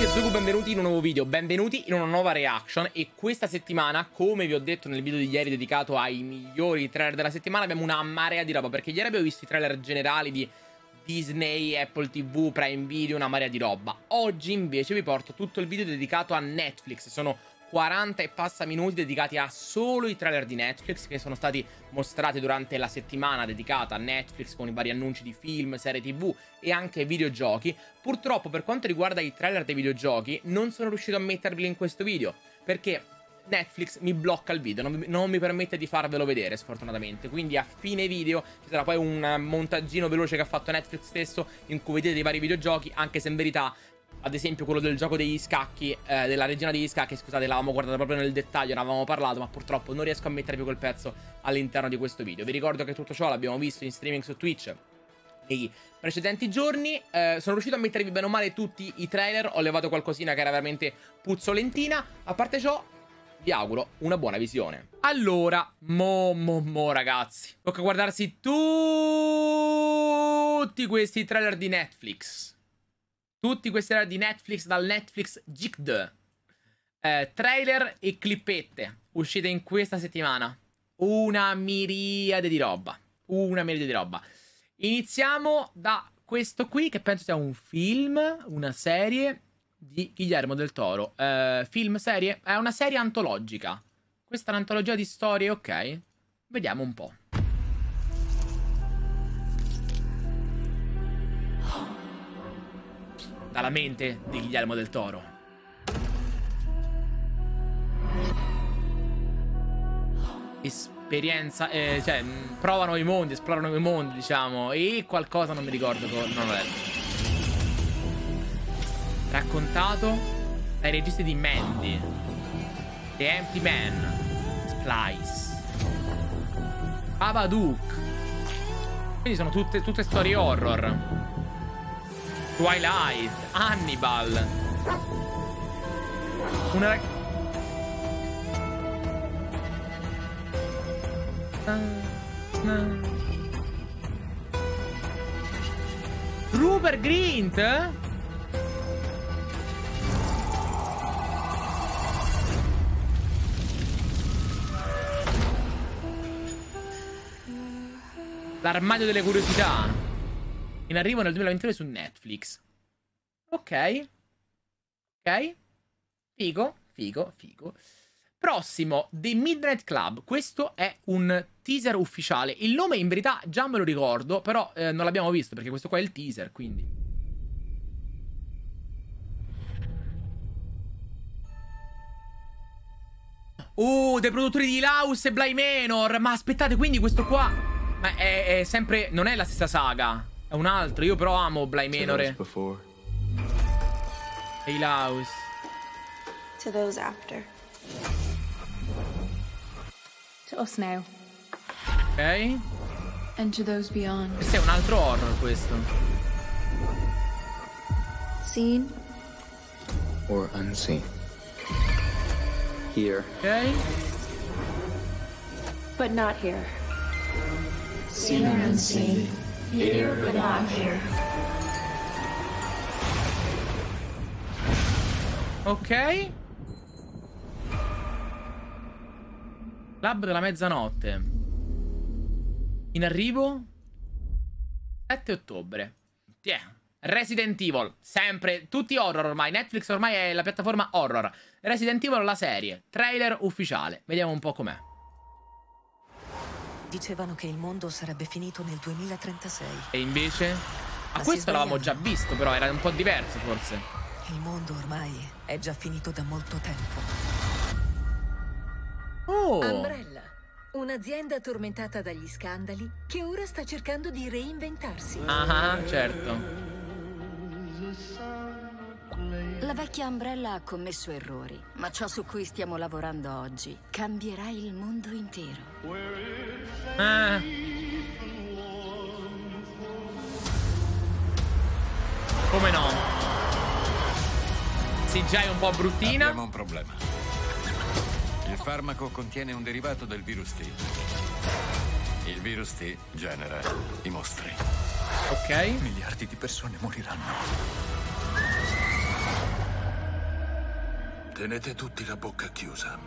tutti e Zugu, benvenuti in un nuovo video, benvenuti in una nuova reaction. E questa settimana, come vi ho detto nel video di ieri dedicato ai migliori trailer della settimana, abbiamo una marea di roba, perché ieri abbiamo visto i trailer generali di Disney, Apple TV, Prime Video, una marea di roba. Oggi invece vi porto tutto il video dedicato a Netflix, sono 40 e passa minuti dedicati a solo i trailer di Netflix che sono stati mostrati durante la settimana dedicata a Netflix con i vari annunci di film, serie tv e anche videogiochi. Purtroppo per quanto riguarda i trailer dei videogiochi non sono riuscito a metterveli in questo video perché Netflix mi blocca il video, non non mi, permette di farvelo vedere sfortunatamente, quindi a fine video ci sarà poi un montaggino veloce che ha fatto Netflix stesso in cui vedete i vari videogiochi, anche se in verità ad esempio quello del gioco degli scacchi, eh, della regina degli scacchi, scusate, l'avevamo guardato proprio nel dettaglio, ne avevamo parlato, ma purtroppo non riesco a mettervi quel pezzo all'interno di questo video. Vi ricordo che tutto ciò l'abbiamo visto in streaming su Twitch nei precedenti giorni. Eh, sono riuscito a mettervi bene o male tutti i trailer, ho levato qualcosina che era veramente puzzolentina. A parte ciò, vi auguro una buona visione. Allora, mo, mo, mo, ragazzi. Tocca guardarsi tutti questi trailer di Netflix. Tutti questi era di Netflix dal Netflix GICD. Eh, trailer e clippette uscite in questa settimana. Una miriade di roba. Una miriade di roba. Iniziamo da questo qui che penso sia un film, una serie di Guillermo del Toro. Eh, film, serie? È una serie antologica. Questa è un'antologia di storie, ok? Vediamo un po'. Dalla mente di Guillermo del Toro. Esperienza, eh, cioè, provano i mondi, esplorano i mondi, diciamo, e qualcosa non mi ricordo, non ho letto. Raccontato dai registi di Mandy, The Empty Man, Splice, Babadook. Quindi sono tutte, tutte storie horror. Twilight, Hannibal. Una rag... Rupert Grint? L'armadio delle curiosità in arrivo nel 2022 su Netflix. Ok. Ok. Figo, figo, figo. Prossimo, The Midnight Club. Questo è un teaser ufficiale. Il nome in verità già me lo ricordo, però eh, non l'abbiamo visto perché questo qua è il teaser, quindi... Uh, dei produttori di Laus e Bly Manor. Ma aspettate, quindi questo qua... Ma è, è sempre... Non è la stessa saga. È un altro, io però amo Bly Menore. E Laus. To those after. To us now. Ok. And to those beyond. Questo è un altro horror questo. Seen. Or unseen. Here. Ok. But not here. Seen or unseen. Here but not here. Ok. Club della mezzanotte. In arrivo 7 ottobre. Tiè. Resident Evil, sempre, tutti horror ormai, Netflix ormai è la piattaforma horror. Resident Evil la serie, trailer ufficiale, vediamo un po' com'è. Dicevano che il mondo sarebbe finito nel 2036. E invece? A Ma questo l'avevamo già visto, però era un po' diverso forse. Il mondo ormai è già finito da molto tempo. Oh! Umbrella, un'azienda tormentata dagli scandali che ora sta cercando di reinventarsi. Ah, certo. La vecchia Umbrella ha commesso errori, ma ciò su cui stiamo lavorando oggi cambierà il mondo intero. Ah. Come no? CGI un po' bruttina. Abbiamo un problema. Il farmaco contiene un derivato del virus T. Il virus T genera i mostri. Ok. Miliardi di persone moriranno. Tenete tutti la bocca chiusa.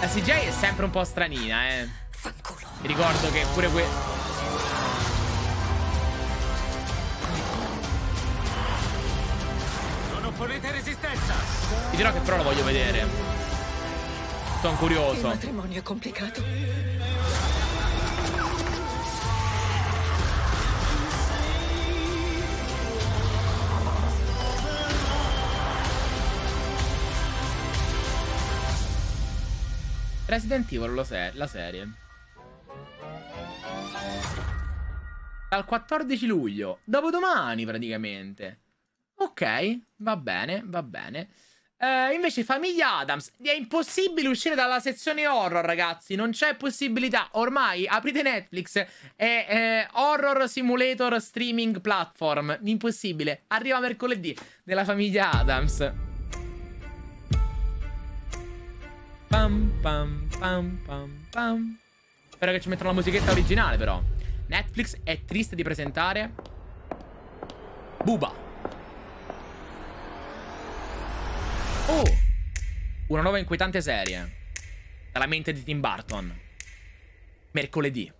La CGI è sempre un po' stranina, eh. Fanculo. Ricordo che pure que... Non opponete resistenza! Ti dirò che però lo voglio vedere. Sono Il curioso. matrimonio è complicato. Resident Evil lo se- la serie. Dal 14 luglio, dopodomani praticamente. Ok, va bene, va bene. Eh, invece Famiglia Adams, è impossibile uscire dalla sezione horror ragazzi, non c'è possibilità. Ormai aprite Netflix, è eh, Horror Simulator Streaming Platform, impossibile. Arriva mercoledì della Famiglia Adams. Pam pam pam pam pam. Spero che ci mettano la musichetta originale, però. Netflix è triste di presentare. Buba. Oh! Una nuova inquietante serie. Dalla mente di Tim Burton. Mercoledì.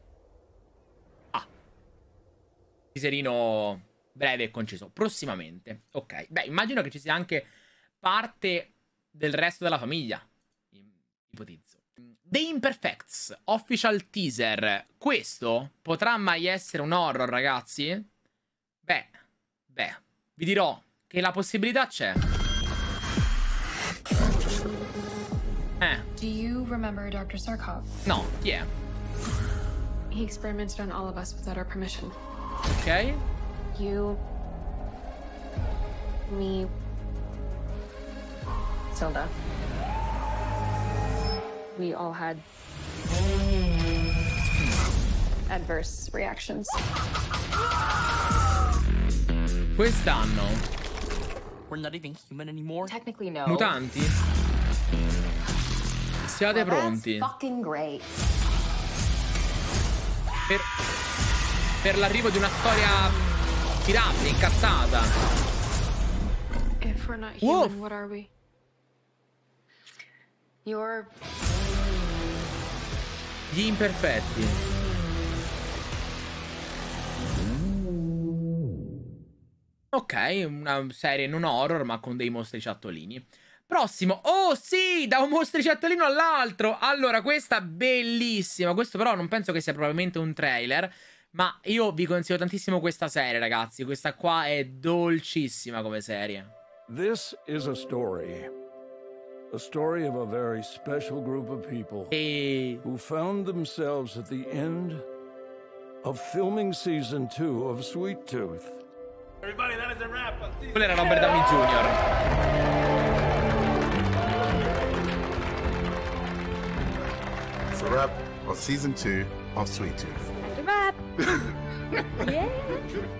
Ah. Teaserino breve e conciso. Prossimamente. Ok. Beh, immagino che ci sia anche parte del resto della famiglia. Ipotizzo. The Imperfects, official teaser. Questo potrà mai essere un horror, ragazzi? Beh, beh, vi dirò che la possibilità c'è. Remember Dr. Sarkov? no, yeah. He experimented on all of us without our permission. Ok. You, me, Zelda. We all had adverse reactions. Quest'anno, We're not even human anymore. Technically, no. mutanti. Siate pronti per, per l'arrivo di una storia tirabile, incazzata. If we're not Wolf. human, what are we? You're Gli imperfetti. Ok, una serie non horror ma con dei mostriciattolini. Prossimo. Oh sì, da un mostriciattolino all'altro. Allora, questa bellissima. Questo però non penso che sia probabilmente un trailer. Ma io vi consiglio tantissimo questa serie, ragazzi. Questa qua è dolcissima come serie. This is a story. A story of a very special group of people E... who found themselves at the end of filming season two of Sweet Tooth. Quello era Robert Downey Jr. It's a wrap of season two of Sweet Tooth.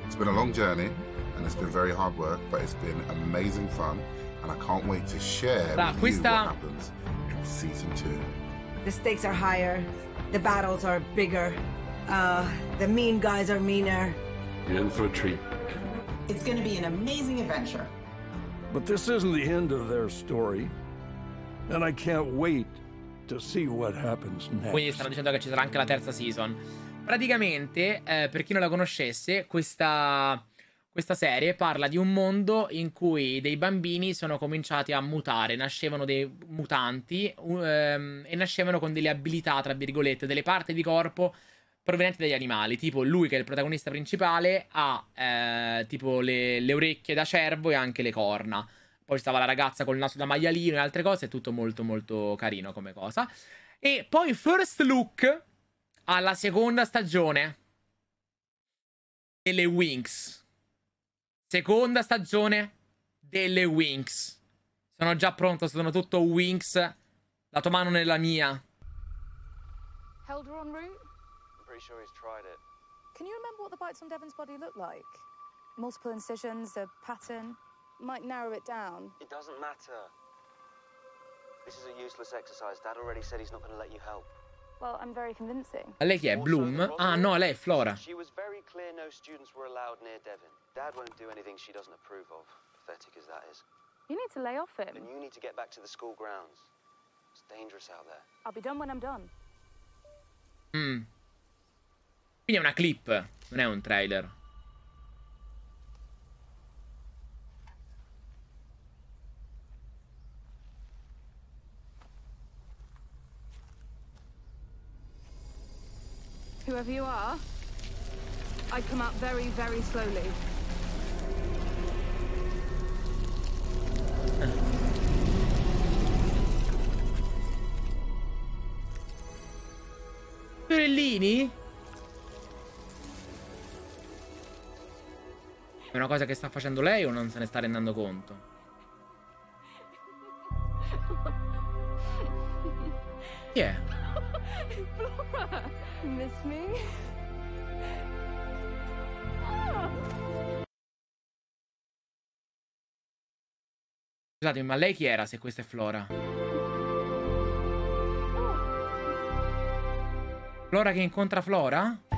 It's been a long journey and it's been very hard work, but it's been amazing fun. And I can't wait to share Ra, with you questa- what happens in season two. The stakes are higher, the battles are bigger, uh, the mean guys are meaner. You're in for a treat. It's going to be an amazing adventure. But this isn't the end of their story. And I can't wait Quindi stanno dicendo che ci sarà anche la terza season. Praticamente, eh, per chi non la conoscesse, questa, questa serie parla di un mondo in cui dei bambini sono cominciati a mutare, nascevano dei mutanti u- ehm, e nascevano con delle abilità, tra virgolette, delle parti di corpo provenienti dagli animali. Tipo lui, che è il protagonista principale, ha eh, tipo le, le orecchie da cervo e anche le corna. Poi stava la ragazza col naso da maialino e altre cose, è tutto molto molto carino come cosa. E poi First Look alla seconda stagione delle Winx. Seconda stagione delle Winx. Sono già pronto, sono tutto Winx. La tua mano nella mia. Helder en route? I'm pretty sure he's tried it. Can you remember what the bites on Devon's body look like? Multiple incisions, a pattern. Might narrow it down. It doesn't matter. This is a useless exercise. Dad already said he's not going to let you help. Well, I'm very convincing. Ma lei chi è? Bloom? Ah no, lei è Flora. She was very clear no students were allowed near Devon. Dad won't do anything she doesn't approve of, pathetic as that is. You need to lay off him. And you need to get back to the school grounds. It's dangerous out there. I'll be done when I'm done. Mm. Quindi è una clip, non è un trailer. Whoever you are, I come out very, very slowly. Fiorellini? È una cosa che sta facendo lei o non se ne sta rendendo conto? Chi è? Miss me? Scusatemi, ma lei chi era se questa è Flora? Flora che incontra Flora?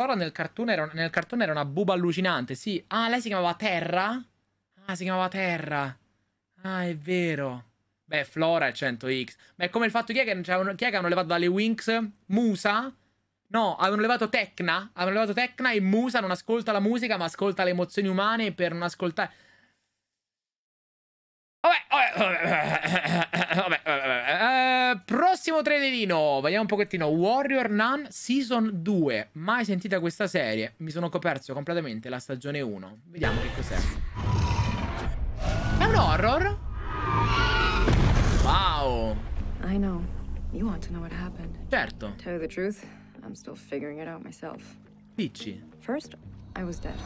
Flora nel cartone, era, nel cartone era una buba allucinante, sì. Ah, lei si chiamava Terra? Ah, si chiamava Terra. Ah, è vero. Beh, Flora è 100x. Beh, è come il fatto chi è che, cioè, chi è che hanno levato dalle Winx? Musa? No, avevano levato Tecna. Avevano levato Tecna e Musa non ascolta la musica, ma ascolta le emozioni umane per non ascoltare. Vabbè, vabbè, vabbè, vabbè. Eh, prossimo trailerino, vediamo un pochettino. Warrior Nun Season 2. Mai sentita questa serie. Mi sono coperto completamente la stagione 1. Vediamo che cos'è. È un horror? Wow. I know. You want to know what happened. Certo. Tell you the truth, I'm still figuring it out myself. Dici. First, I was dead.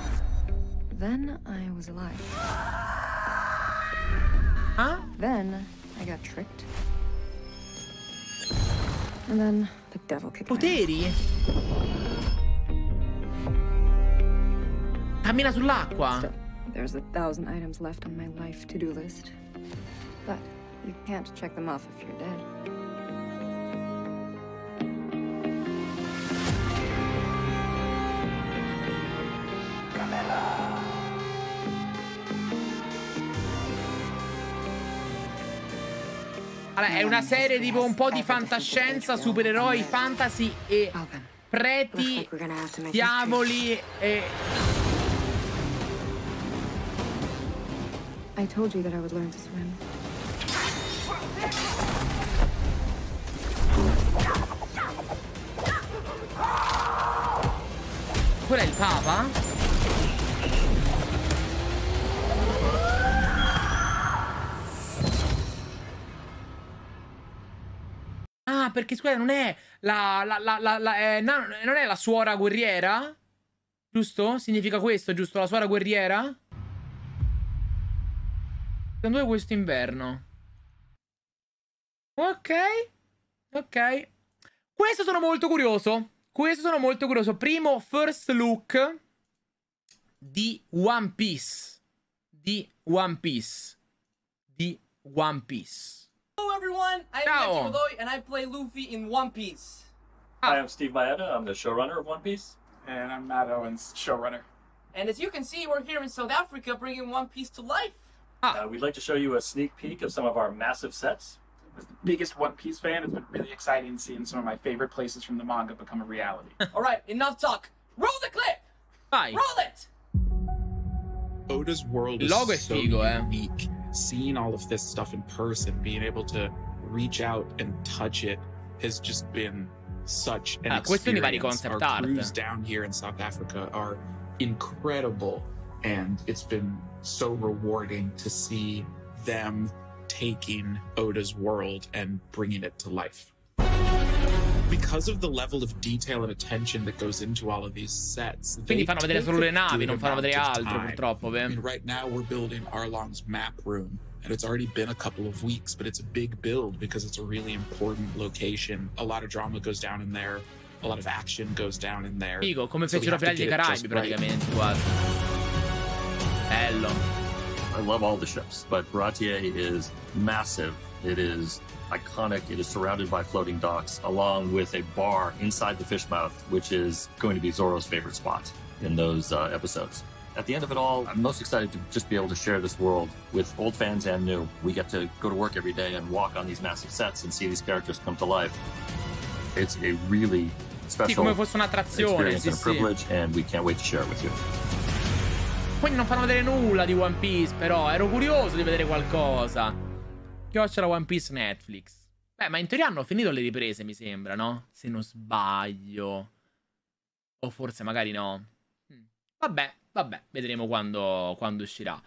Then I was alive. Huh? Then I got tricked. The Poteri? Cammina sull'acqua. There's a thousand items left on my life to-do list. But you can't check them off if you're dead. Allora, è una serie tipo un po' di fantascienza, supereroi, fantasy e preti, diavoli e... I told you that I would learn to swim. Quello è il Papa? Ah, perché scusa, non è la, la, la, la, la- eh, no, non è la suora guerriera? Giusto? Significa questo, giusto? La suora guerriera? Secondo me questo inverno. Ok. Ok. Questo sono molto curioso. Questo sono molto curioso. Primo first look di One Piece. Di One Piece. Di One Piece. Hello, everyone. I'm Ciao. Mitch Malloy, and I play Luffy in One Piece. Hi, I'm Steve Maeda. I'm the showrunner of One Piece. And I'm Matt Owens, showrunner. And as you can see, we're here in South Africa bringing One Piece to life. Uh, we'd like to show you a sneak peek of some of our massive sets. As the biggest One Piece fan, it's been really exciting seeing some of my favorite places from the manga become a reality. All right, enough talk. Roll the clip. Vai. Roll it. Oda's world is Logo so figo, eh. Seeing all of this stuff in person, being able to reach out and touch it, has just been such an Ah, questi sono i vari experience. Our art. crews down here in South Africa are incredible, and it's been so rewarding to see them taking Oda's world and bringing it to life. Because of the level of detail and attention that goes into all of these sets, Quindi they fanno vedere take solo le navi, non fanno vedere altro time. purtroppo, I beh. mean, right now we're building Arlong's map room, and it's already been a couple of weeks, but it's a big build because it's a really important location. A lot of drama goes down in there. A lot of action goes down in there. Figo, come So we fecero have Pirati dei Caraibi just right. praticamente, quasi. Bello. I love all the ships, but Baratier is massive. It is iconic. It is surrounded by floating docks, along with a bar inside the fish mouth, which is going to be Zoro's favorite spot in those uh, episodes. At the end of it all, I'm most excited to just be able to share this world with old fans and new. We get to go to work every day and walk on these massive sets and see these characters come to life. It's a really Sì, special come fosse un'attrazione. experience Sì, and a sì. privilege, and we can't wait to share it with you. Quindi non fanno vedere nulla di One Piece, però. Ero curioso di vedere qualcosa. Chiocciola One Piece Netflix. Beh, ma in teoria hanno finito le riprese, mi sembra, no? Se non sbaglio. O forse magari no. Mm. Vabbè, vabbè, vedremo quando, quando uscirà.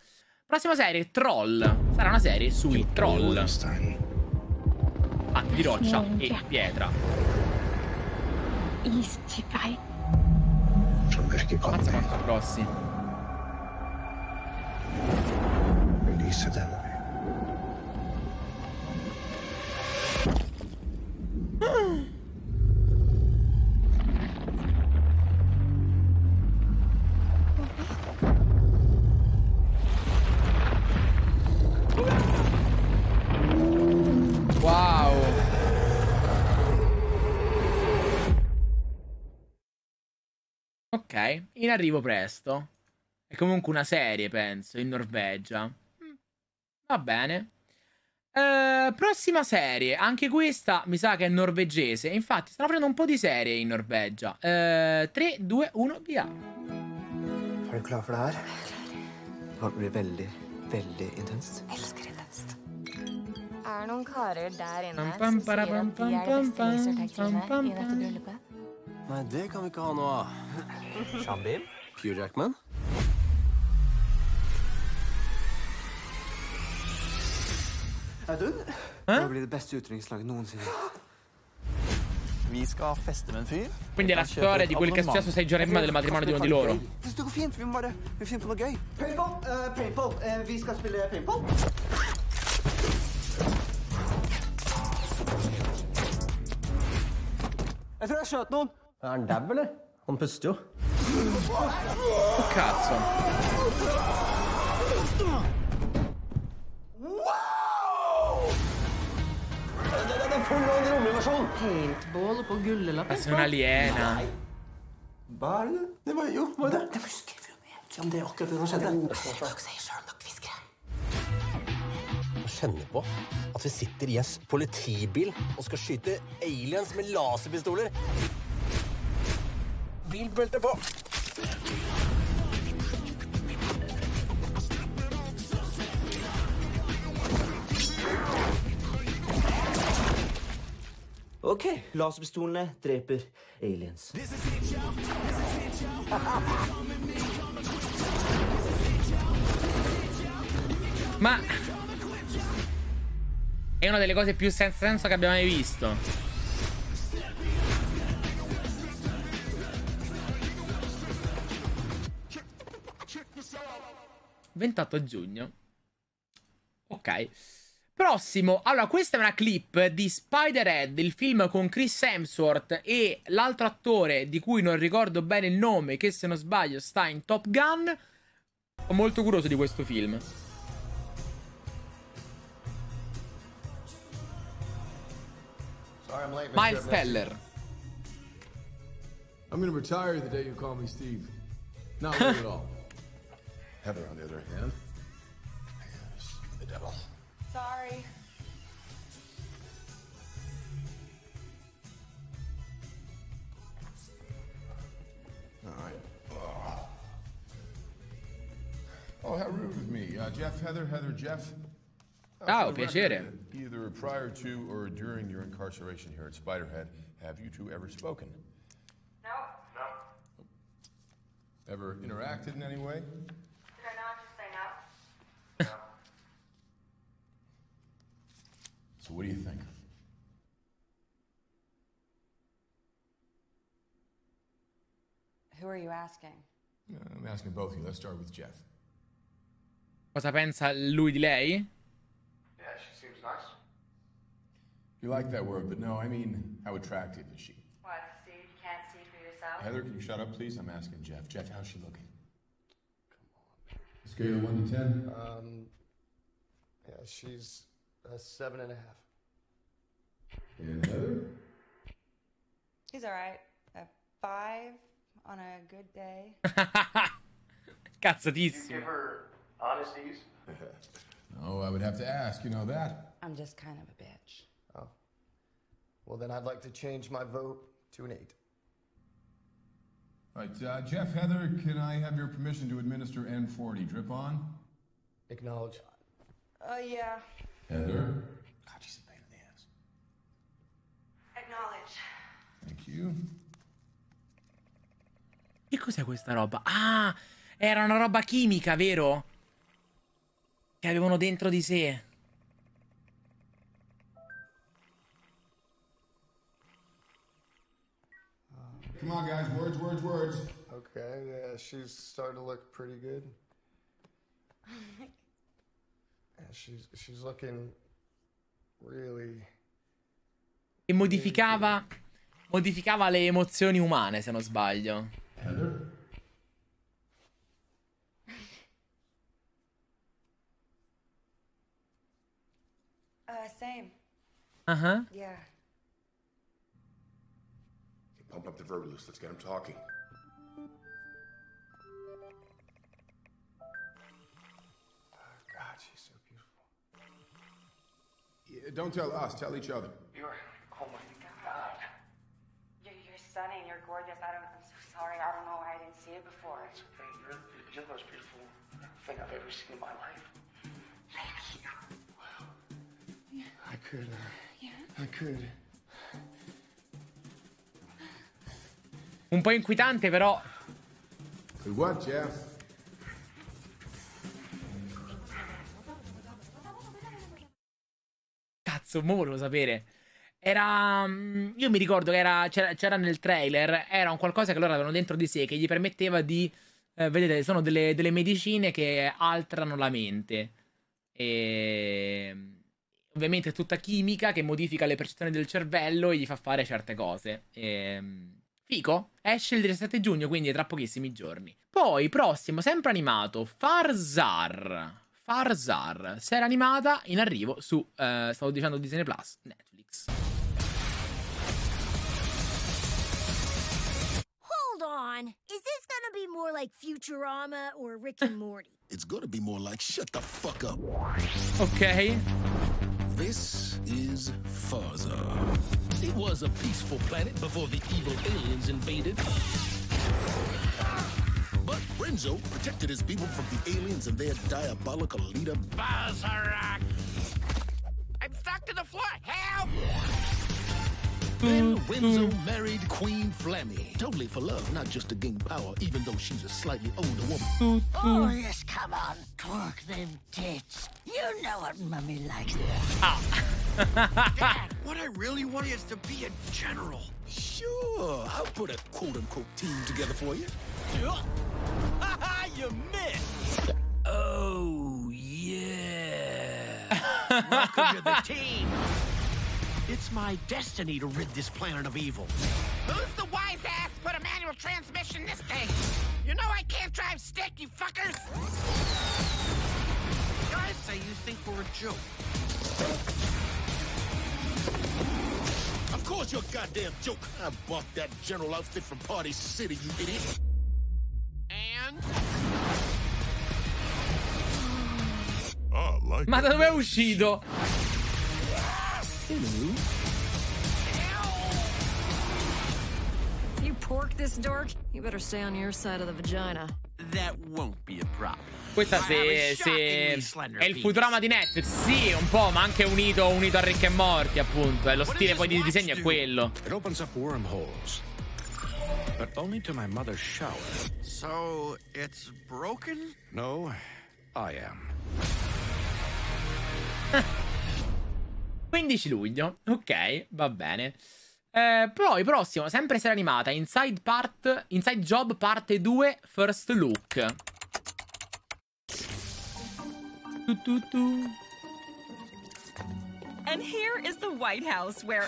Prossima serie, Troll. Sarà una serie sui troll. Fatti di roccia e pietra. Istipai. Perché Mazza quanto grossi. Release them. In arrivo presto. È comunque una serie, penso, in Norvegia. Mm, Va bene. Eh, prossima serie, anche questa mi sa che è norvegese. Infatti, stanno facendo un po' di serie in Norvegia. Eh, 3, 2, 1, via. Du klar for det her? Kommer til å bli veldig, veldig intenst. Elsker intenst. Er det noen karer der inne som sier at de er det beste pam, i dette bryllupet? Nei, det kan vi ikke ha nå. Shabim? Pure Jackman? Audun? Det blir det beste utdrikningslaget noensinne. Vi skal feste med en fyr. Quindi è la storia di quel che è successo sei giorni prima del matrimonio di uno di loro. Det går fint. Vi må bare vi finner på noe gøy. Paintball! eh, paintball. Eh, vi skal spille paintball. Jeg tror jeg skjøt noen. Er han dau, eller? Han puster jo. Cazzo. Det, det, det får noen romversjon. Paintball på gullelapp. Ma sei un'aliena. Hva er det? Det var jo var det. Det du skrive om det er akkurat det som skjedde. Jeg kjenne på at vi sitter i en politibil og skal skyte aliens med laserpistoler. Bilbelte på! Ok, laserpistolene dreper aliens. Ma è una delle cose più senza senso che abbiamo mai visto. ...28 giugno. Ok. Prossimo. Allora, questa è una clip di Spider-Head, il film con Chris Hemsworth e l'altro attore di cui non ricordo bene il nome, che se non sbaglio sta in Top Gun. Sono molto curioso di questo film. Sorry Miles. Teller. I'm gonna retire the day you call me Steve. Not at all. Heather, on the other hand, is the devil. Sorry. All right. Oh, oh how rude of me. Uh, Jeff, Heather, Heather, Jeff. Uh, Ciao, for piacere. Either prior to or during your incarceration here at Spiderhead, have you two ever spoken? No. No. Ever interacted in any way? Did I not just say no? So what do you think? Who are you asking? Uh, I'm asking both of you. Let's start with Jeff. Cosa pensa lui di lei? Yeah, she seems nice. You like that word, but no, I mean, how attractive is she? What, Steve? You can't see for yourself? Heather, can you shut up, please? I'm asking Jeff. Jeff, how's she looking? Come on. Scale of 1 to 10? Um, yeah, she's a seven and a half. And Heather? He's all right. A five on a good day. Cazzatissimo. her honesties? oh, I would have to ask. You know that? I'm just kind of a bitch. Oh. Well, then I'd like to change my vote to an eight. Right, uh, Jeff, Heather, can I have your permission to administer N40? Drip on? Acknowledge. Uh, yeah. Heather? Acknowledge. Thank you. Che cos'è questa roba? Ah, era una roba chimica, vero? Che avevano dentro di sé. Come on, guys. Words, words, words. Okay, yeah, she's starting to look pretty good. She's she's looking really. E modificava. Modificava le emozioni umane, se non sbaglio. Heather? Uh, same. Uh huh. Yeah. Pump up the verbalists. Let's get them talking. Don't tell us. Tell each other. You're. Oh my God. You're, you're stunning. You're gorgeous. I don't. I'm so sorry. I don't know why I didn't see it before. It's okay. You're, you're the most beautiful thing I've ever seen in my life. Thank you. I could. Uh, Yeah. I could. Un po' inquietante, però. Good what, Jeff? Cazzo, mo volevo sapere. Era. mm, Io mi ricordo che era, c'era, c'era nel trailer. Era un qualcosa che loro avevano dentro di sé che gli permetteva di. eh, vedete, sono delle, delle medicine che alterano la mente. E. Ovviamente è tutta chimica che modifica le percezioni del cervello e gli fa fare certe cose. E... Fico, esce il 17 giugno, quindi tra pochissimi giorni. Poi, prossimo, sempre animato, Farzar. Farzar, serie animata in arrivo su, eh, stavo dicendo Disney Plus, Netflix. Hold on. Is this gonna be more like Futurama or Rick and Morty? It's gonna be more like shut the fuck up. Ok. This is Farzar. It was a peaceful planet before the evil aliens invaded. But Renzo protected his people from the aliens and their diabolical leader, Bazarak! I'm stuck to the floor. Help! Then Renzo married Queen Flammy. Totally for love, not just to gain power, even though she's a slightly older woman. Oh, yes, come on. Twerk them tits. You know what Mummy likes. Ah. Dad, what I really want is to be a general. Sure, I'll put a quote-unquote team together for you. You missed! Oh, yeah. Welcome to the team! It's my destiny to rid this planet of evil. Who's the wise ass put a manual transmission this thing? You know I can't drive stick, you fuckers! Guys say you think we're a joke. Of course you're a goddamn joke. I bought that general outfit from Party City, you idiot. And? Like Ma da dove è uscito? You pork this dork? You better stay on your side of the vagina. That won't be a problem. Questa se, se è il. Futurama di Netflix, sì, un po', ma anche unito, unito a Ricchi e Morti, appunto. E lo stile poi di disegno è quello. It opens up wormholes. But only to my mother's shower. So, it's broken? No, I am. 15 luglio, ok, va bene. Eh, poi, prossimo, sempre serie animata, Inside, part, Inside Job parte 2, First Look. Tu, tu, tu. And here is the White House where.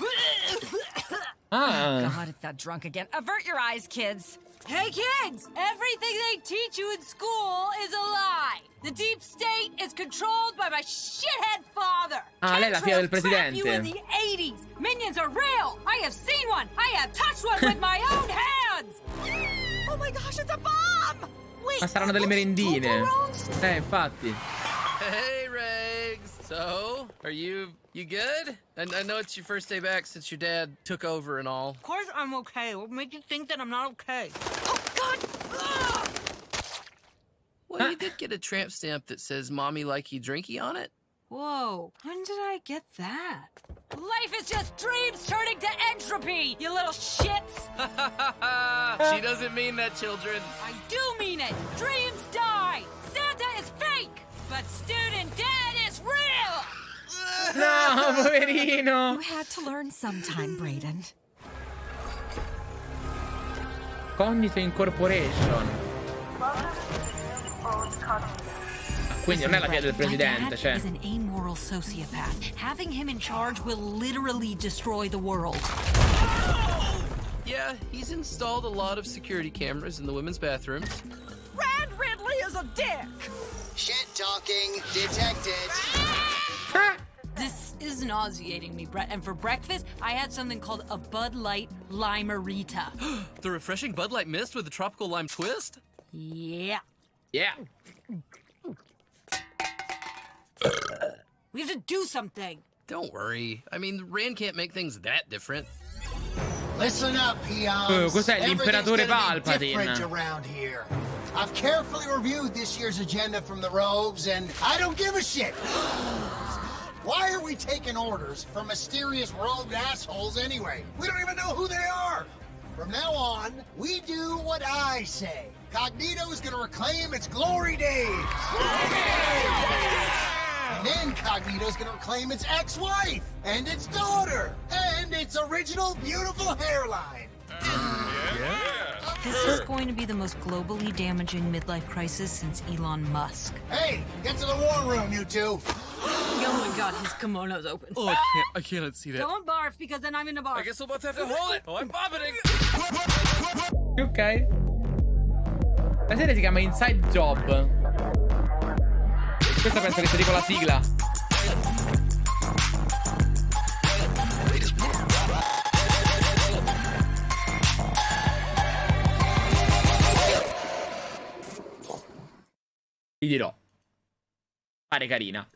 Ah. God, it's that drunk again. Avert your eyes, kids. Hey kids! Everything they teach you in school is a lie! The deep state is controlled by my shithead father! Ah, lei è la figlia del Chemtrails trap you in presidente. the 80s! Minions are real! I have seen one! I have touched one with my own hands! Oh my gosh, it's a bomb! Wait, Ma saranno delle merendine. Eh, infatti. Hey, Regs. So, are you you good? I, I know it's your first day back since your dad took over and all. Of course I'm okay. What made you think that I'm not okay? Oh God! Ugh! Well, you did get a tramp stamp that says "Mommy likey drinky" on it. Whoa, when did I get that? Life is just dreams turning to entropy, you little shits! she doesn't mean that, children. I do mean it! Dreams die! Santa is fake! But student dad is real! No, poverino. You had to learn sometime, Brayden. Cognito Incorporation. Quindi non è la figlia del presidente, My dad cioè. is an amoral sociopath. Having him in charge will literally destroy the world. Yeah, he's installed a lot of security cameras in the women's bathrooms. Rand Ridley is a dick! Shit talking detected. This is nauseating me, Brett. And for breakfast, I had something called a Bud Light Limerita. the refreshing Bud Light Mist with a tropical lime twist. yeah. Yeah. We have to do something. Don't worry. I mean, Rand can't make things that different. Listen up, peons. Oh, cos'è l'imperatore Everything's gonna be Palpatine? different around here. I've carefully reviewed this year's agenda from the robes, and I don't give a shit. Why are we taking orders from mysterious robed assholes anyway? We don't even know who they are. From now on, we do what I say. Cognito is gonna reclaim its glory days. And then Cognito's gonna reclaim its ex-wife and its daughter and its original beautiful hairline. This is going to be the most globally damaging midlife crisis since Elon Musk. Hey, get to the war room, you two. Oh my god, his kimono's open. Oh, I can't. I cannot see that. Don't barf because then I'm in a barf. I guess we'll both have to hold it. Oh, I'm vomiting. Ok. La serie si chiama Inside Job. Questa penso che sia tipo la sigla. Vi dirò. Pare carina.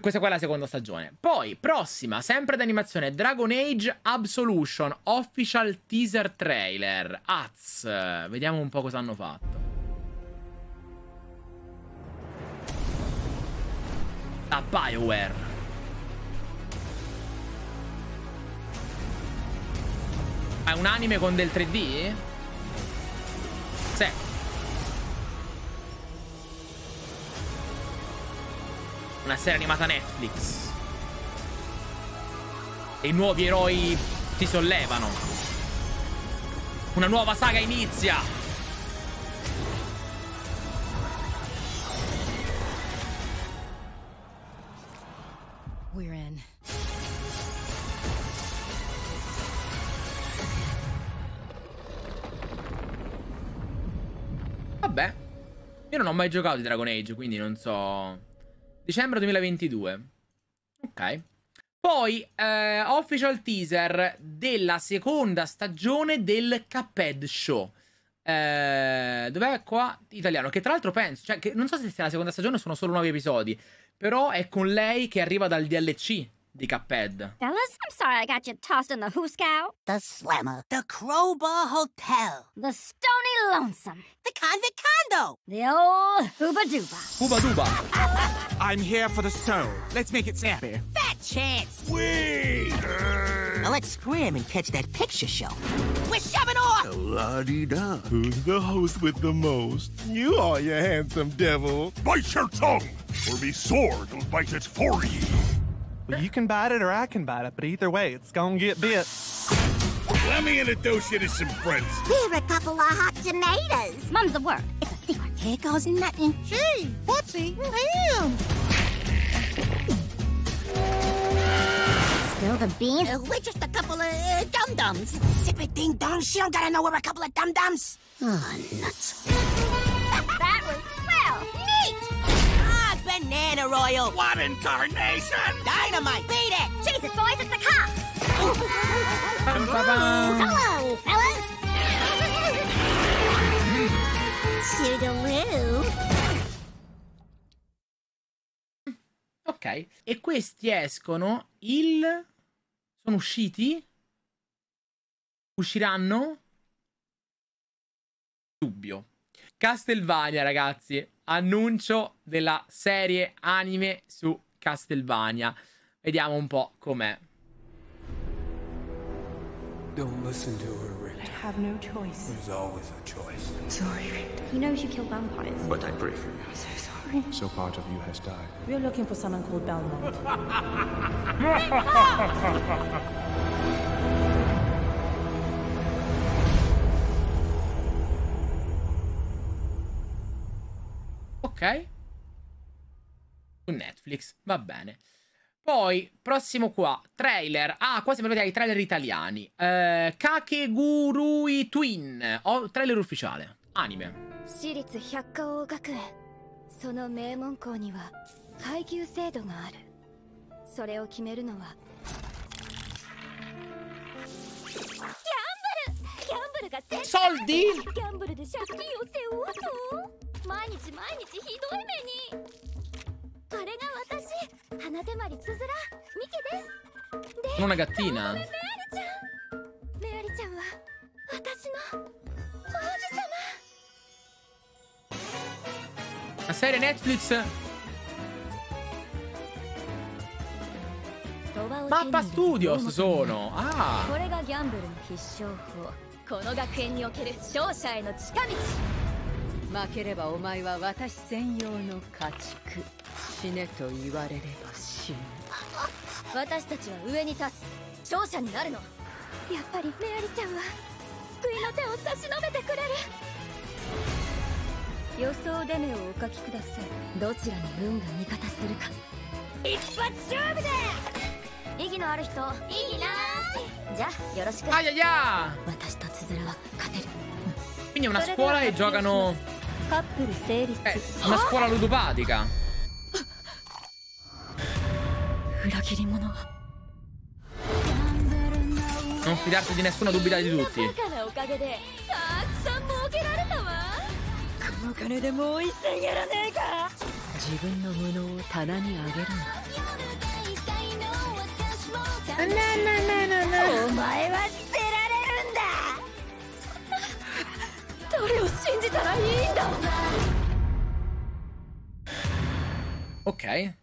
Questa qua è la seconda stagione. Poi, prossima, sempre d'animazione, Dragon Age Absolution, official teaser trailer. Az. Vediamo un po' cosa hanno fatto. Da BioWare. È un anime con del 3D? Sì. Una serie animata Netflix. E i nuovi eroi si sollevano. Una nuova saga inizia. We're in. Vabbè. Io non ho mai giocato di Dragon Age, quindi non so. Dicembre 2022. Ok. Poi, eh, official teaser della seconda stagione del Cuphead Show. Eh, dov'è qua? Italiano. Che tra l'altro penso, cioè, che non so se sia la seconda stagione o sono solo nuovi episodi. Però è con lei che arriva dal DLC di Cuphead. Fellas, I'm sorry I got you tossed in the Who Scout. The Slammer. The Crowbar Hotel. The Stony Lonesome. The Convict Condo. The old Hooba Dooba. Cuba Duba. I'm here for the soul. Let's make it snappy. Fat chance. Wait! Now let's scram and catch that picture show. We're shoving off. La-di-da. Who's the host with the most? You are, you handsome devil. Bite your tongue, or be sword will bite it for ye. Well, you can bite it or I can bite it, but either way, it's gonna get bit. Let me introduce you to some friends. Here a couple of hot tomatoes. Mum's the word. It's a secret. Here goes nothing. Gee, what's eating him? Still spill the beans? Uh, we're just a couple of uh, dum-dums. Zip it, ding dong. She don't gotta know we're a couple of dum-dums. Oh, nuts. Banana royal. What incarnation? Dynamite. Beat it. Jesus, boys, it's the cops! Hello, fellas! Toodaloo. Ok. E questi escono il... Sono usciti? Usciranno? Dubbio. Castelvania, ragazzi. Annuncio della serie anime su Castelvania. Vediamo un po' com'è. Don't listen to her, Richter. I have no choice. There's always a choice. Sorry, Richter. He knows you kill vampires. But I pray for you. I'm so sorry. So part of you has died. We're looking for someone called Belmont. Ok. Su Netflix, va bene. Poi, prossimo qua, trailer. Ah, qua siamo arrivati ai trailer italiani. Eh, Kakegurui Twin. Oh, trailer ufficiale. Anime. 私立百科王学園その名門校には階級制度があるそれを決めるのはギャンブルギャンブルが絶対 Soldi? ギャンブルで借金を背負うと 毎日毎日ひどい目に。あれが私。花手まりつづら。ミケです。una gattina. メアリちゃん。メアリちゃんは私の。王子様 La serie Netflix. Mappa Studios sono. こ Ah. れがギャンブルの必勝法。この学園における勝者への近道負ければお前は私専用の家畜。死ねと言われれば死ぬ。私たちは上に立つ。勝者になるの。やっぱりメアリちゃんは救いの手を差し伸べてくれる。予想出目をお書きくださいどちらに運が味方するか。一発勝負だ意義のある人意義なじゃあよろしく。Aia, aia. 私とつづらは勝てる。Quindi è una scuola e giocano. カップル成立 Eh, una scuola ludopatica. 裏切り者は Non fidarsi di nessuno, dubita di tutti. バカなおかげでたくさん儲けられたわこの金でもう一戦やらねえか自分の無能を棚にあげるお前は捨てられる だどれを信じたらいいんだ Ok.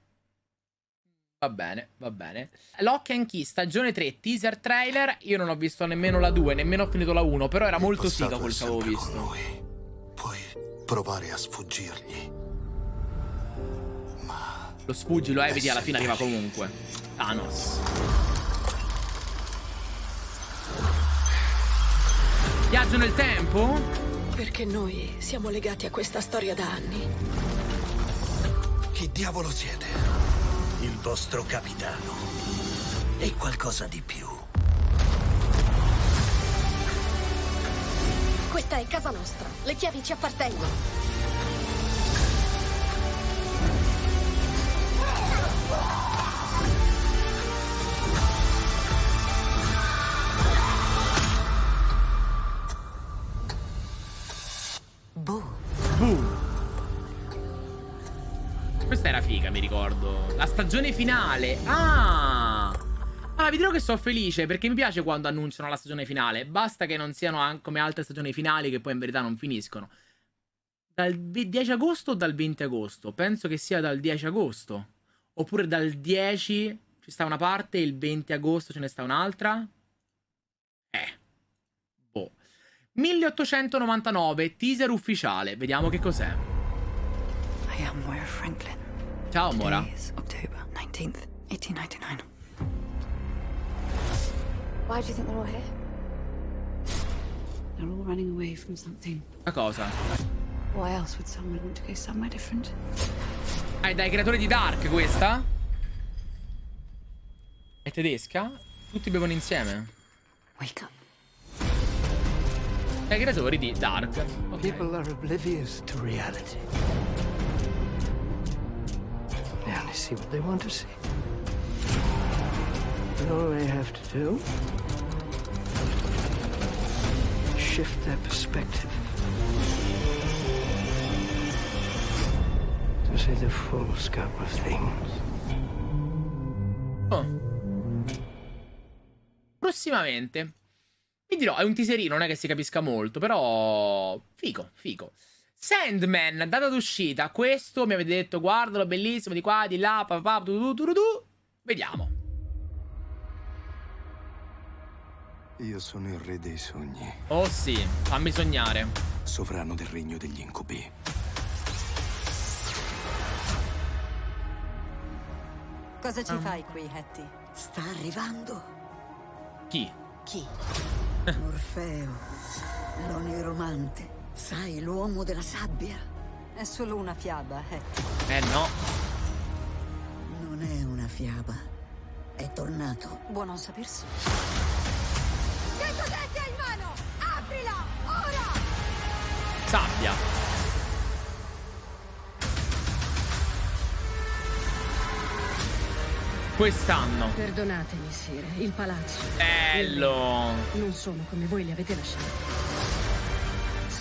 Va bene, va bene. Lock and Key, stagione 3, teaser trailer. Io non ho visto nemmeno la 2, nemmeno ho finito la 1. Però era molto figa quel che avevo visto. Provare a sfuggirgli. Lo sfuggi, lo eviti, alla fine arriva comunque. Thanos. Viaggio nel tempo? Perché noi siamo legati a questa storia da anni. Chi diavolo siete? Il vostro capitano. E qualcosa di più. Questa è casa nostra. Le chiavi ci appartengono. Finale. Ah! Ah, vi dirò che sono felice perché mi piace quando annunciano la stagione finale. Basta che non siano an- come altre stagioni finali che poi in verità non finiscono. Dal vi- 10 agosto o dal 20 agosto? Penso che sia dal 10 agosto. Oppure dal 10 ci sta una parte e il 20 agosto ce ne sta un'altra. Eh. Boh. 1899, teaser ufficiale. Vediamo che cos'è. I am Moira Franklin. Ciao, Mora. October 19th, 1899. Why do you think they're all here? They're all running away from something. Cosa? Why else would someone want to go somewhere different? Ah, è dai creatori di Dark questa? È tedesca? Tutti bevono insieme? Wake up. Ai creatori di Dark. Ok. People are oblivious to reality. They only see what they want to see. And all they have to do is shift their perspective to see the full scope of things. Oh. Prossimamente. Vi dirò, è un teaserino, non è che si capisca molto, però... Figo, figo. Sandman, data d'uscita. Questo mi avete detto, guardalo, bellissimo, di qua, di là, papà, tu, tu, tu, tu. Vediamo. Io sono il re dei sogni, Oh sì, fammi sognare. sovrano del regno degli incubi. Cosa ci Ah. fai qui, Hattie? Sta arrivando Chi? chi? Morfeo, l'oneromante. Sai, l'uomo della sabbia. È solo una fiaba, Hattie. Eh no. Non è una fiaba. È tornato. Buono a sapersi. Che cos'è che hai in mano? Aprila! Ora! Sabbia. Quest'anno. Perdonatemi, Sire, il palazzo. Bello. Non sono come voi li avete lasciati.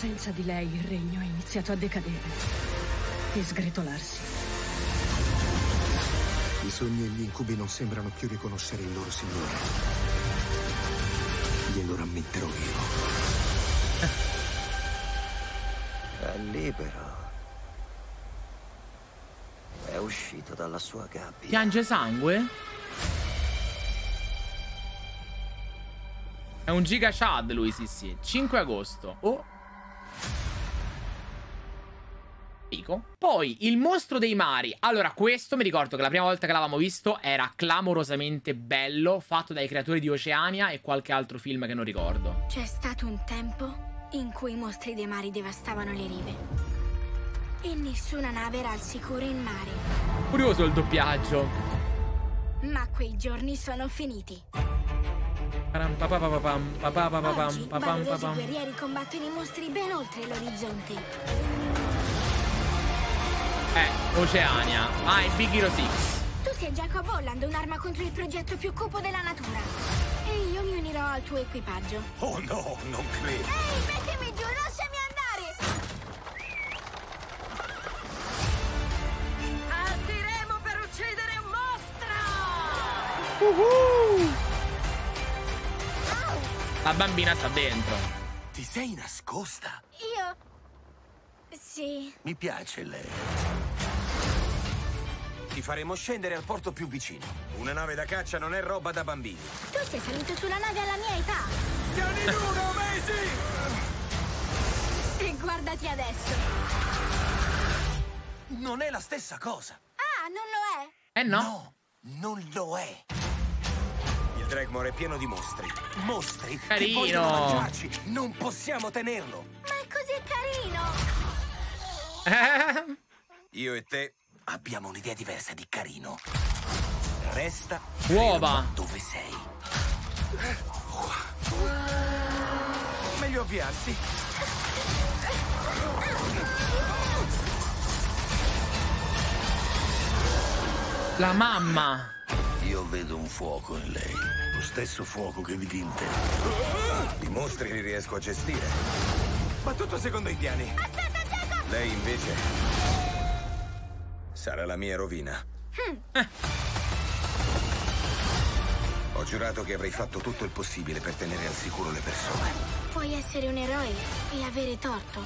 Senza di lei il regno ha iniziato a decadere e sgretolarsi. I sogni e gli incubi non sembrano più riconoscere il loro signore. Glielo rammenterò io. È libero. È uscito dalla sua gabbia. Piange sangue? È un giga Chad lui, sì sì. 5 agosto. Oh. Fico. Poi, il mostro dei mari. Allora, questo mi ricordo che la prima volta che l'avevamo visto era clamorosamente bello, fatto dai creatori di Oceania e qualche altro film che non ricordo. C'è stato un tempo in cui i mostri dei mari devastavano le rive. E nessuna nave era al sicuro in mare. Curioso il doppiaggio. Ma quei giorni sono finiti. Oggi valorosi guerrieri combattono i mostri ben oltre l'orizzonte. Eh, Oceania. Ah, il Big Hero 6. Tu sei Jacob Holland, un'arma contro il progetto più cupo della natura. E io mi unirò al tuo equipaggio. Oh no, non credo. Ehi, mettimi giù, lasciami andare! Partiremo per uccidere un mostro! La bambina sta dentro. Ti sei nascosta? Io... Sì. Mi piace lei. Ti faremo scendere al porto più vicino. Una nave da caccia non è roba da bambini. Tu sei salito sulla nave alla mia età. Piani duro, Maisie! E guardati adesso. Non è la stessa cosa. Ah, non lo è? Eh no. Non lo è. Il Dragmore è pieno di mostri. Mostri che Carino. vogliono mangiarci. Non possiamo tenerlo. Ma è così carino. Io e te abbiamo un'idea diversa di carino. Resta Uova. dove sei. Meglio avviarsi. La mamma. Io vedo un fuoco in lei. Lo stesso fuoco che vedi in te. I mostri li riesco a gestire. Ma tutto secondo i piani. Lei invece sarà la mia rovina. Ho giurato che avrei fatto tutto il possibile per tenere al sicuro le persone. Puoi essere un eroe e avere torto.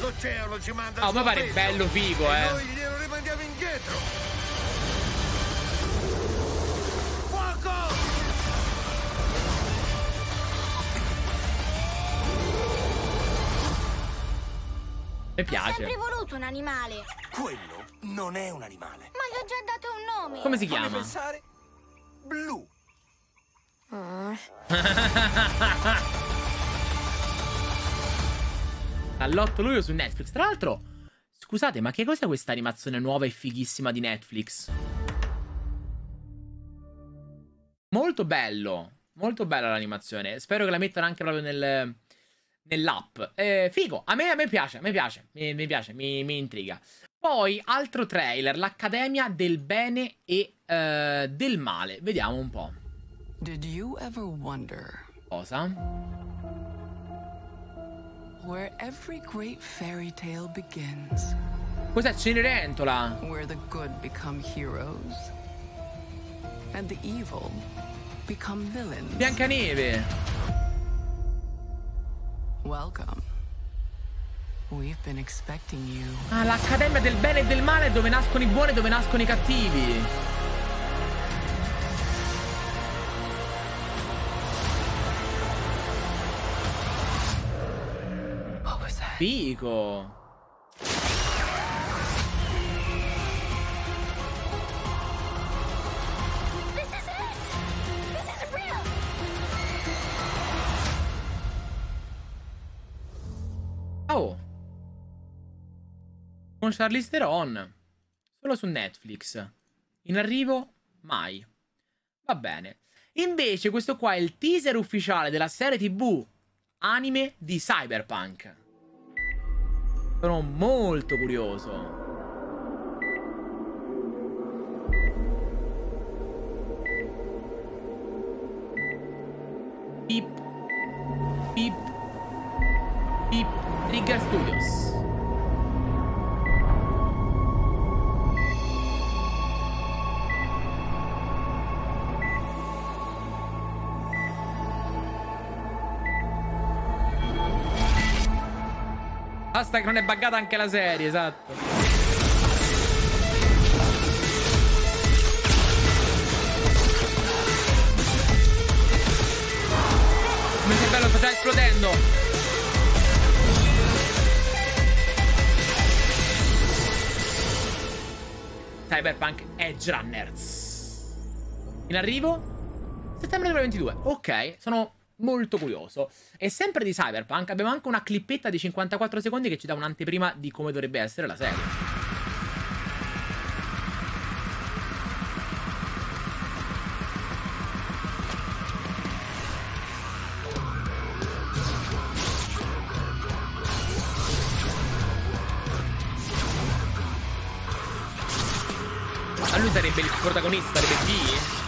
L'oceano ci manda il ma pare peso. bello figo, E eh. Noi glielo rimandiamo indietro. Fuoco! Mi Ho piace. sempre voluto un animale. Quello non è un animale. Ma gli ho già dato un nome. Come si Fammi chiama? pensare. Blu. All'8 luglio su Netflix. Tra l'altro, scusate, ma che cos'è questa animazione nuova e fighissima di Netflix? molto bello. Molto bella l'animazione. Spero che la mettano anche proprio nel, nell'app. Eh, figo, a me, a me piace, a me piace, mi, mi piace, mi, mi, intriga. Poi, altro trailer, l'Accademia del Bene e uh, del Male. Vediamo un po'. Did you ever wonder? Cosa? Where every great fairy tale begins. Cos'è Cenerentola? Where the good become heroes and the evil become villains. Biancaneve. Welcome. We've been expecting you. Ah, l'Accademia del Bene e del Male dove nascono i buoni e dove nascono i cattivi. Fico. Oh. Con Charlize Theron. Solo su Netflix. In arrivo? Mai. Va bene. Invece questo qua è il teaser ufficiale della serie tv anime di Cyberpunk. Sono molto curioso. Pip. Pip. Pip. Trigger Studios. Che non è buggata anche la serie, esatto. Cyberpunk Edge Runners. In arrivo? Settembre 2022. Ok, sono molto curioso. E sempre di Cyberpunk abbiamo anche una clippetta di 54 secondi che ci dà un'anteprima di come dovrebbe essere la serie. Sarebbe il protagonista, sarebbe G?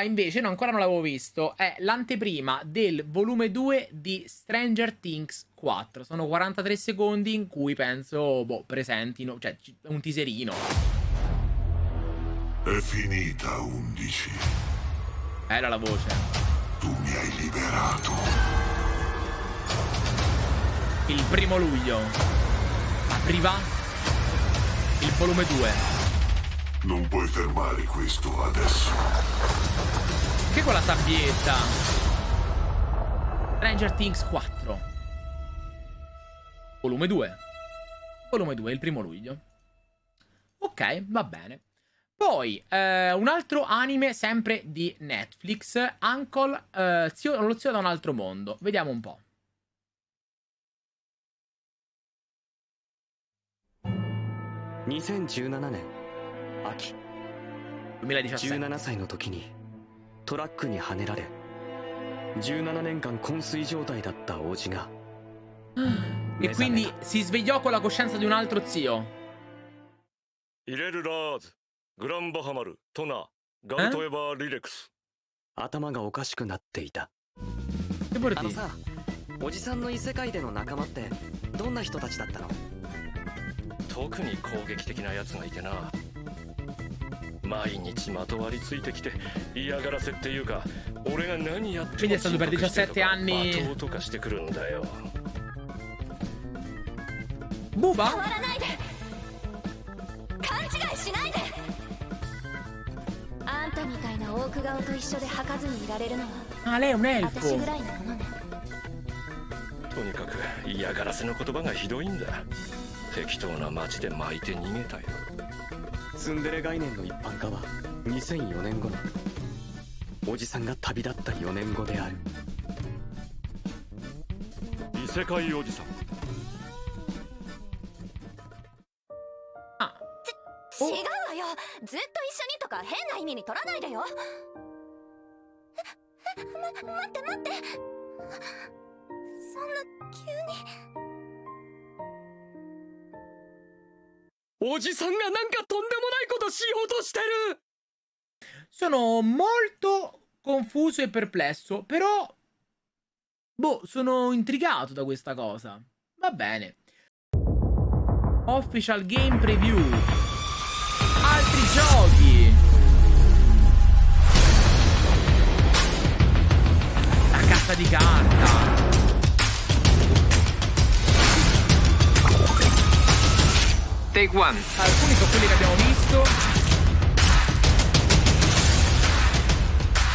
Qua invece, no, ancora non l'avevo visto, è l'anteprima del volume 2 di Stranger Things 4. Sono 43 secondi in cui penso, boh, presentino, cioè un teaserino. È finita 11. Era la voce. Tu mi hai liberato. Il primo luglio. Apriva il volume 2. Non puoi fermare questo adesso. Che con la sabbietta? Stranger Things 4. Volume 2. Volume 2, il primo luglio. Ok, va bene. Poi, eh, un altro anime sempre di Netflix, Uncle, eh, zio, lo zio da un altro mondo. Vediamo un po'. 2017年秋17歳の時に トラックにはねられ17年間昏睡状態だった叔父が E quindi si svegliò con la coscienza di un altro zio. イレル・ラーズ、グランバハマル、トナ、ガルトエバー・リレックス。頭がおかしくなっていた。あの?さ、おじさんの異世界での仲間ってどんな人たちだったの？特に攻撃的な奴がいてな。毎日まとわりついてきて嫌がらせっていうか俺が何やっても stato per 17 anni. 罵倒とかしてくるんだよ Buba? 触らないで勘違いしないであんたみたいなオーク顔と一緒で吐かずにいられるのは Ah, lei è un 私.ぐらいのものねとにかく嫌がらせの言葉がひどいんだ適当な街で巻いて逃げたよツンデレ概念の一般化は2004年頃おじさんが旅立った4年後である。異世界おじさん。違うわよ。ずっと一緒にとか変な意味に取らないでよ。ええま待って待って。そんな急におじさんがなんかとんでもないことしようとしてる Sono molto confuso e perplesso, però... Boh, sono intrigato da questa cosa. Va bene. Official Game Preview. Altri giochi. La cassa di carta. Take one. Alcuni sono quelli che abbiamo visto.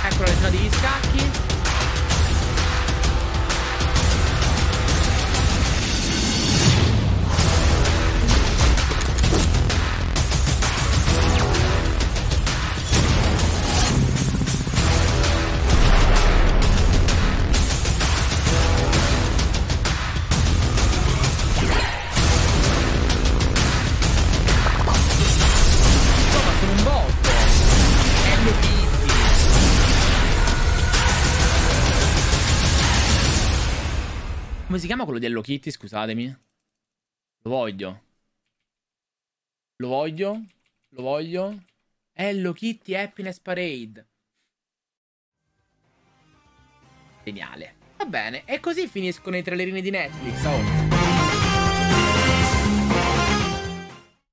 Ecco la lezione degli scacchi. Come si chiama quello di Hello Kitty, scusatemi? Lo voglio. Lo voglio. Lo voglio. Hello Kitty Happiness Parade. Geniale. Va bene, e così finiscono i trailerini di Netflix. Oh.